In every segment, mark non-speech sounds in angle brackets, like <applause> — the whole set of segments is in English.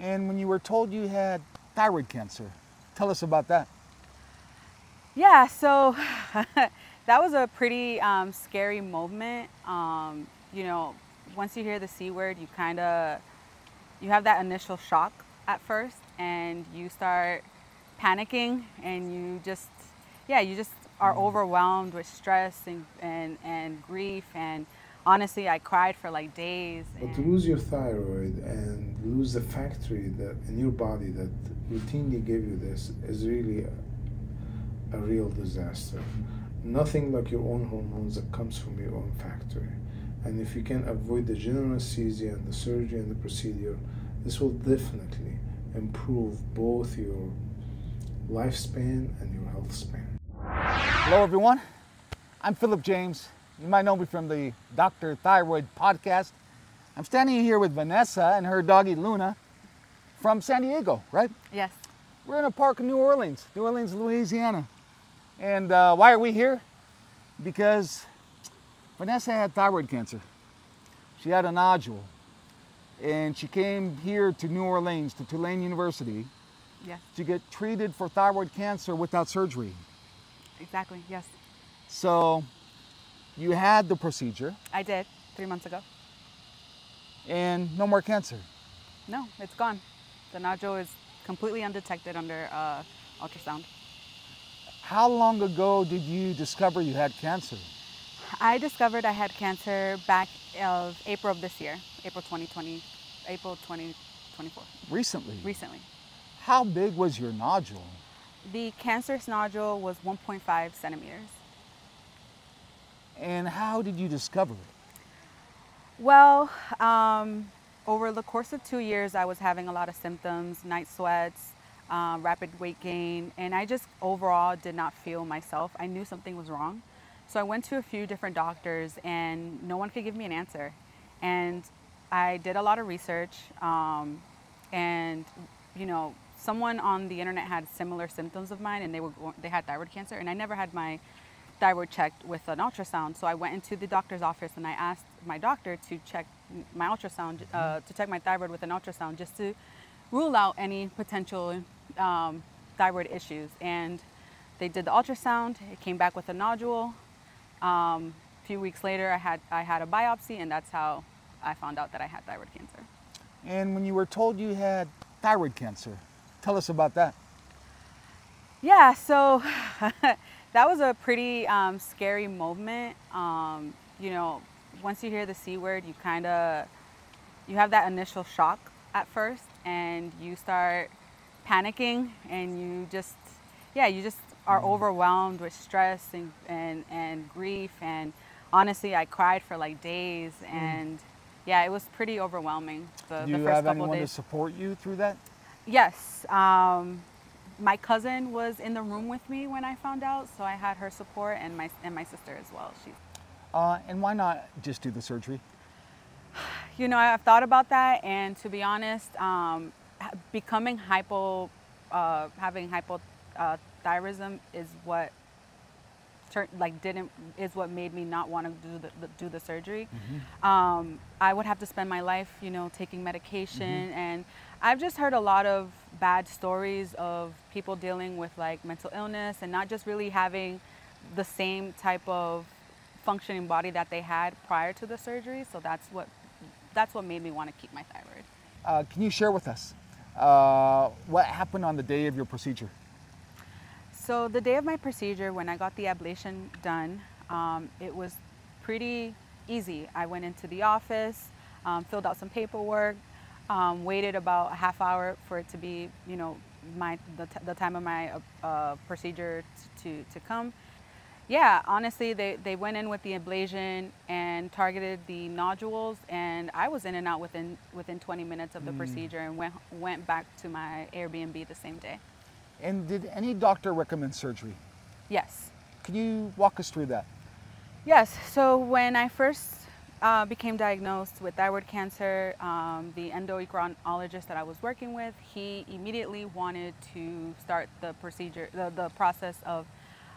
And when you were told you had thyroid cancer, tell us about that. Yeah, so <laughs> that was a pretty um, scary moment. Um, you know, once you hear the C word, you kind of, you have that initial shock at first and you start panicking and you just, yeah, you just are Mm-hmm. overwhelmed with stress and, and, and grief. And honestly, I cried for like days. But to lose your thyroid and lose the factory that in your body that routinely gave you this is really a, a real disaster. Nothing like your own hormones that comes from your own factory. And if you can avoid the general anesthesia and the surgery and the procedure, this will definitely improve both your lifespan and your health span. Hello, everyone. I'm Philip James. You might know me from the Dr. Thyroid podcast. I'm standing here with Vanessa and her doggy Luna from San Diego, right? yes. We're in a park in New Orleans, New Orleans, Louisiana. And uh, why are we here? Because Vanessa had thyroid cancer. She had a nodule. And she came here to New Orleans, to Tulane University, Yes. to get treated for thyroid cancer without surgery. Exactly. Yes. So you had the procedure I did three months ago. and no more cancer. No, it's gone. The nodule is completely undetected under uh, ultrasound. How long ago did you discover you had cancer? I discovered I had cancer back of April of this year, April 2020, April 2024, Recently. recently. How big was your nodule? The cancerous nodule was 1.5 centimeters. And how did you discover it? Well, um, over the course of two years, I was having a lot of symptoms, night sweats, um, rapid weight gain, and I just overall did not feel myself. I knew something was wrong. So I went to a few different doctors, and no one could give me an answer. And I did a lot of research, um, and you know, someone on the internet had similar symptoms of mine, and they were they had thyroid cancer, and I never had my thyroid checked with an ultrasound. So I went into the doctor's office and I asked my doctor to check my ultrasound, uh, to check my thyroid with an ultrasound, just to rule out any potential um, thyroid issues. And they did the ultrasound. It came back with a nodule. Um, a few weeks later, I had I had a biopsy, and that's how I found out that I had thyroid cancer. And when you were told you had thyroid cancer, tell us about that. Yeah, so <laughs> that was a pretty um, scary moment. Um, you know, once you hear the C word, you kind of you have that initial shock at first, and you start panicking, and you just yeah, you just are overwhelmed with stress and and, and grief, and honestly, I cried for like days, and yeah, it was pretty overwhelming. The, Do the you first have couple anyone to support you through that? Yes. Um, my cousin was in the room with me when I found out, so I had her support and my and my sister as well. She, Uh, and why not just do the surgery? you know, I've thought about that, and to be honest, um, becoming hypo, uh, having hypothyroidism is what tur- like didn't is what made me not want to do the, the do the surgery. Um, I would have to spend my life, you know, taking medication, and I've just heard a lot of bad stories of people dealing with like mental illness and not just really having the same type of functioning body that they had prior to the surgery. So that's what that's what made me want to keep my thyroid. Uh, can you share with us uh, what happened on the day of your procedure? So the day of my procedure, when I got the ablation done, um, it was pretty easy. I went into the office, um, filled out some paperwork, um, waited about a half hour for it to be, you know, my the, t- the time of my uh, uh, procedure t- to to come. Yeah, honestly, they, they went in with the ablation and targeted the nodules, and I was in and out within within 20 minutes of the procedure, and went went back to my Airbnb the same day. And did any doctor recommend surgery? Yes. Can you walk us through that? Yes. So when I first uh, became diagnosed with thyroid cancer, um, the endocrinologist that I was working with, he immediately wanted to start the procedure, the, the process of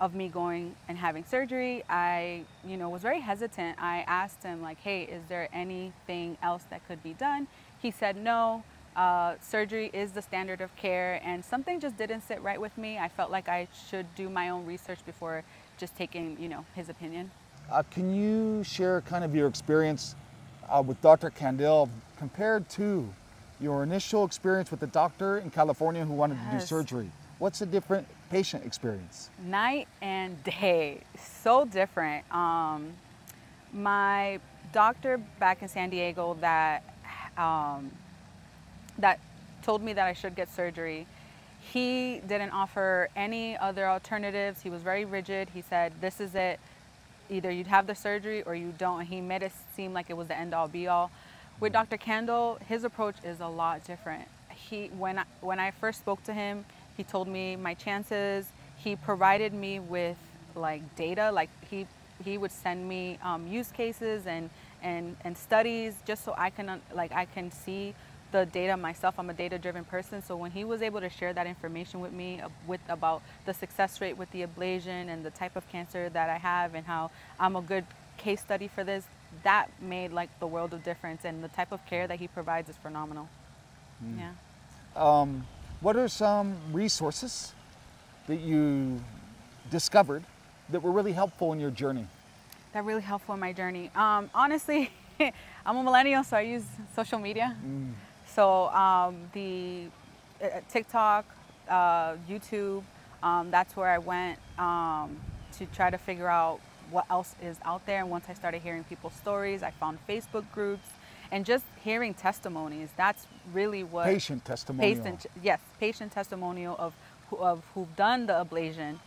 of me going and having surgery. I, you know, was very hesitant. I asked him like, "Hey, is there anything else that could be done?" He said, "No. Uh, surgery is the standard of care, and something just didn't sit right with me. I felt like I should do my own research before just taking, you know, his opinion. Uh, can you share kind of your experience uh, with Dr. Kandil compared to your initial experience with the doctor in California who wanted to do surgery? What's a different patient experience? night and <laughs> day so different um, my doctor back in san diego that um, that told me that i should get surgery. He didn't offer any other alternatives. He was very rigid. He said this is it. Either you'd have the surgery or you don't. He made it seem like it was the end all be all. With dr kandil his approach is a lot different. He when I, when I first spoke to him he told me my chances. He provided me with like data. Like he he would send me um, use cases and and and studies just so i can like i can see the data myself i'm a data driven person so when he was able to share that information with me uh, with about the success rate with the ablation and the type of cancer that i have and how i'm a good case study for this that made like the world of difference and the type of care that he provides is phenomenal yeah Um, what are some resources that you discovered that were really helpful in your journey? that really helpful in my journey. Um, honestly, <laughs> I'm a millennial, so I use social media. So um, the uh, TikTok, uh, YouTube, um, that's where I went um, to try to figure out what else is out there. And once I started hearing people's stories, I found Facebook groups and just hearing testimonies. That's really what Patient testimonial. patient yes patient testimonial of who, of who've done the ablation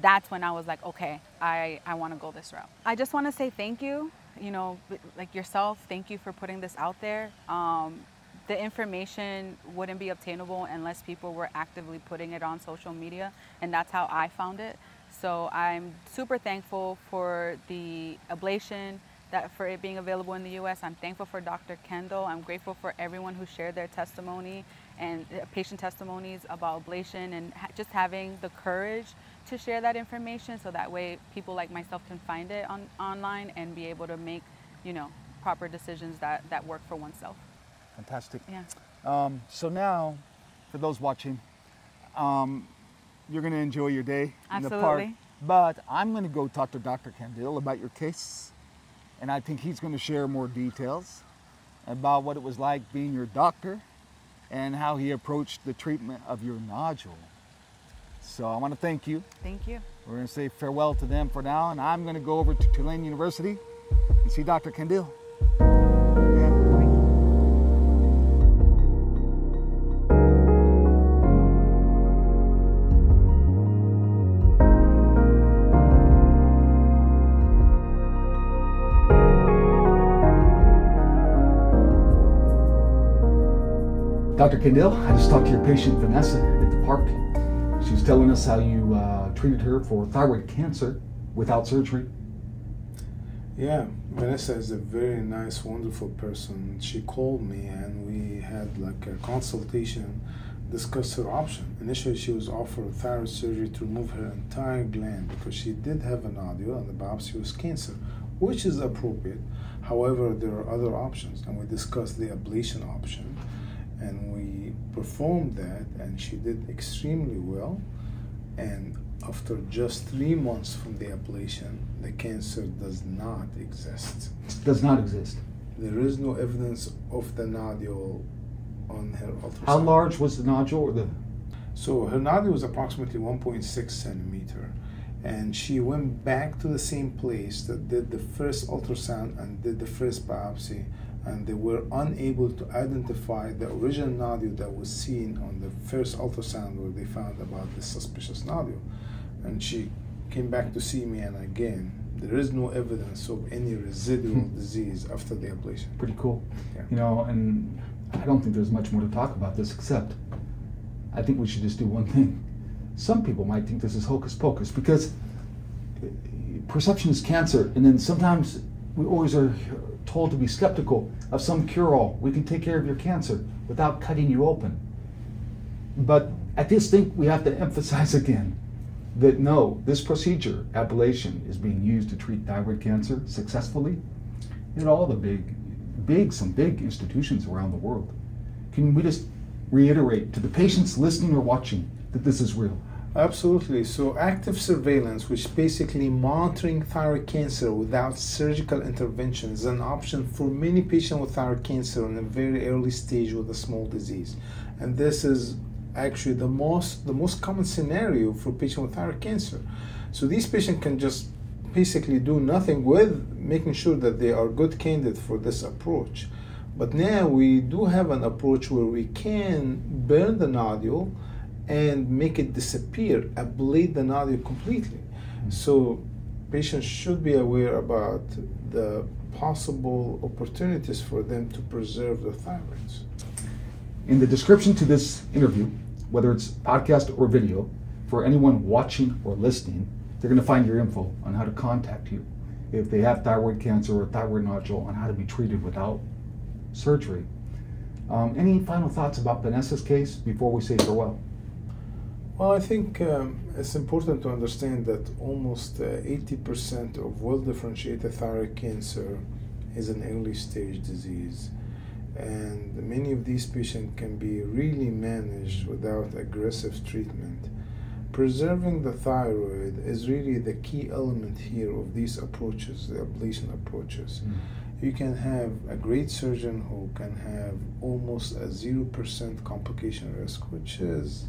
that's when i was like okay i i want to go this route i just want to say thank you you know like yourself thank you for putting this out there um, the information wouldn't be obtainable unless people were actively putting it on social media and that's how i found it so i'm super thankful for the ablation that for it being available in the US. I'm thankful for Dr. Kandil. I'm grateful for everyone who shared their testimony and uh, patient testimonies about ablation and just having the courage to share that information so that way people like myself can find it on online and be able to make, you know, proper decisions that, that work for oneself. Fantastic. Yeah. Um, so now, for those watching, um, you're going to enjoy your day in the park. But I'm going to go talk to Dr. Kandil about your case, and I think he's going to share more details about what it was like being your doctor and how he approached the treatment of your nodule. So I want to thank you. Thank you. We're going to say farewell to them for now, and I'm going to go over to Tulane University and see Dr. Kandil. Dr. Kandil, I just talked to your patient Vanessa at the park. She was telling us how you uh, treated her for thyroid cancer without surgery. Yeah, Vanessa is a very nice, wonderful person. She called me and we had like a consultation, discussed her option. Initially, she was offered thyroid surgery to remove her entire gland because she did have a nodule and the biopsy was cancer, which is appropriate. However, there are other options, and we discussed the ablation option, and we performed that, and she did extremely well. And after just three months from the ablation, the cancer does not exist. Does not exist. There is no evidence of the nodule on her ultrasound. How large was the nodule or the So her nodule was approximately 1.6 centimeter, and she went back to the same place that did the first ultrasound and did the first biopsy, and they were unable to identify the original nodule that was seen on the first ultrasound where they found about this suspicious nodule. And she came back to see me, and again, there is no evidence of any residual disease after the ablation. pretty cool? Yeah. You know, and I don't think there's much more to talk about this except I think we should just do one thing. Some people might think this is hocus pocus because uh, perception is cancer, and then sometimes we always are told to be skeptical of some cure all. We can take care of your cancer without cutting you open. But I just think we have to emphasize <laughs> again that no, this procedure, ablation, is being used to treat thyroid cancer successfully in all the big, big, some big institutions around the world. Can we just reiterate to the patients listening or watching that this is real? Absolutely. So, active surveillance, which basically monitoring thyroid cancer without surgical intervention, is an option for many patients with thyroid cancer in a very early stage with a small disease. And this is actually the most the most common scenario for patients with thyroid cancer. So these patients can just basically do nothing with making sure that they are good candidates for this approach. But now we do have an approach where we can burn the nodule and make it disappear, ablate the nodule completely. So patients should be aware about the possible opportunities for them to preserve the thyroids. In the description to this interview, whether it's podcast or video, for anyone watching or listening, they're going to find your info on how to contact you if they have thyroid cancer or thyroid nodule on how to be treated without surgery. Um, any final thoughts about Vanessa's case before we say farewell? Well, I think um, it's important to understand that almost uh, 80% of well differentiated thyroid cancer is an early stage disease. And many of these patients can be really managed without aggressive treatment. Preserving the thyroid is really the key element here of these approaches, the ablation approaches. Mm you can have a great surgeon who can have almost a 0% complication risk, which is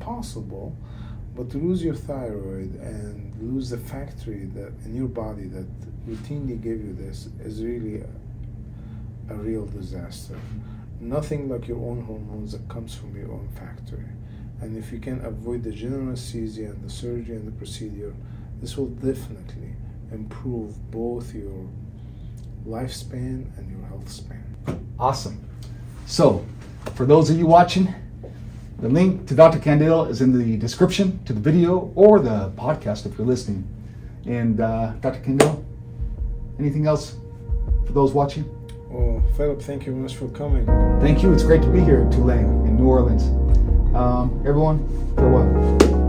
possible, but to lose your thyroid and lose the factory that in your body that routinely gave you this is really a, a real disaster. Nothing like your own hormones that comes from your own factory. And if you can avoid the general anesthesia and the surgery and the procedure, this will definitely improve both your lifespan and your health span. Awesome. So, for those of you watching, the link to Dr. Kandil is in the description to the video or the podcast if you're listening. And uh, Dr. Kandil, anything else for those watching? Well, Philip, thank you very much for coming. Thank you. It's great to be here in Tulane, in New Orleans. Um, everyone, farewell.